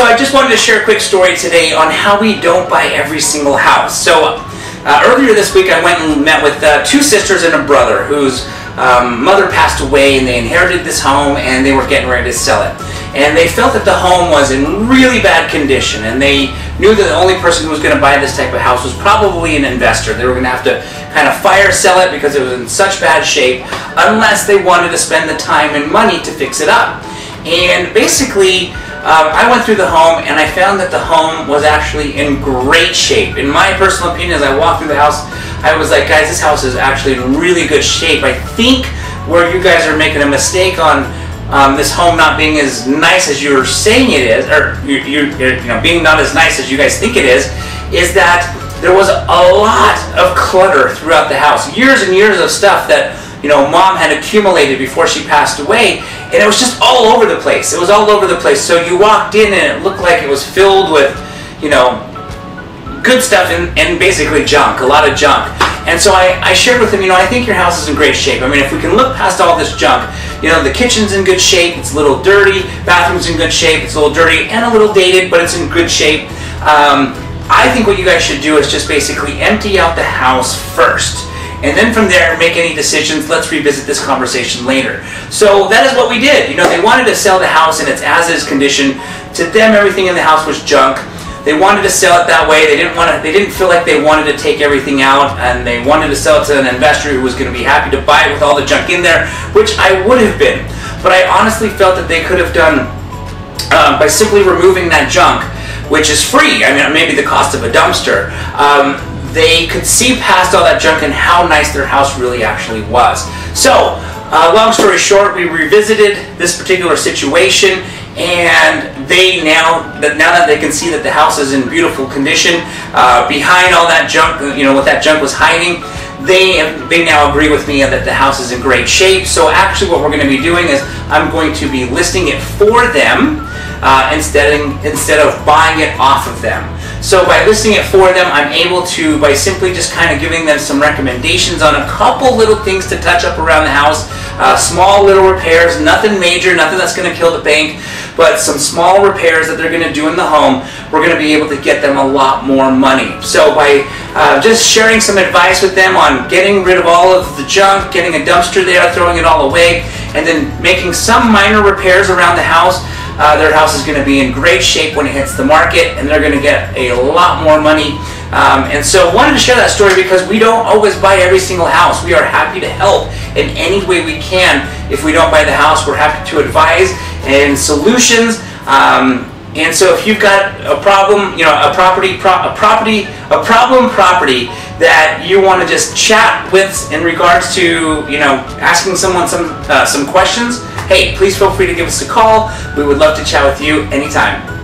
so I just wanted to share a quick story today on how we don't buy every single house. So uh, earlier this week I went and met with uh, two sisters and a brother whose um, mother passed away and they inherited this home and they were getting ready to sell it. And they felt that the home was in really bad condition and they knew that the only person who was going to buy this type of house was probably an investor. They were going to have to kind of fire sell it because it was in such bad shape unless they wanted to spend the time and money to fix it up. And basically, uh, I went through the home and I found that the home was actually in great shape. In my personal opinion, as I walked through the house, I was like, guys, this house is actually in really good shape. I think where you guys are making a mistake on um, this home not being as nice as you're saying it is, or you, you, you know, being not as nice as you guys think it is, is that there was a lot of clutter throughout the house. Years and years of stuff that you know, mom had accumulated before she passed away, and it was just all over the place. It was all over the place. So you walked in and it looked like it was filled with, you know, good stuff and, and basically junk, a lot of junk. And so I, I shared with him, you know, I think your house is in great shape. I mean, if we can look past all this junk, you know, the kitchen's in good shape, it's a little dirty, bathroom's in good shape, it's a little dirty and a little dated, but it's in good shape. Um, I think what you guys should do is just basically empty out the house first and then from there make any decisions. Let's revisit this conversation later. So that is what we did. You know, they wanted to sell the house in its as-is condition. To them, everything in the house was junk. They wanted to sell it that way. They didn't want to. They didn't feel like they wanted to take everything out, and they wanted to sell it to an investor who was going to be happy to buy it with all the junk in there, which I would have been. But I honestly felt that they could have done um, by simply removing that junk, which is free. I mean, maybe the cost of a dumpster. Um, they could see past all that junk and how nice their house really actually was. So, uh, long story short, we revisited this particular situation and they now that now that they can see that the house is in beautiful condition uh, behind all that junk you know what that junk was hiding they they now agree with me that the house is in great shape so actually what we're going to be doing is I'm going to be listing it for them uh, instead instead of buying it off of them so by listing it for them, I'm able to, by simply just kind of giving them some recommendations on a couple little things to touch up around the house, uh, small little repairs, nothing major, nothing that's going to kill the bank, but some small repairs that they're going to do in the home, we're going to be able to get them a lot more money. So by uh, just sharing some advice with them on getting rid of all of the junk, getting a dumpster there, throwing it all away, and then making some minor repairs around the house, uh, their house is going to be in great shape when it hits the market, and they're going to get a lot more money. Um, and so wanted to share that story because we don't always buy every single house. We are happy to help in any way we can. If we don't buy the house, we're happy to advise and solutions. Um, and so if you've got a problem, you know, a property, pro a property, a problem property that you want to just chat with in regards to, you know, asking someone some uh, some questions, hey, please feel free to give us a call. We would love to chat with you anytime.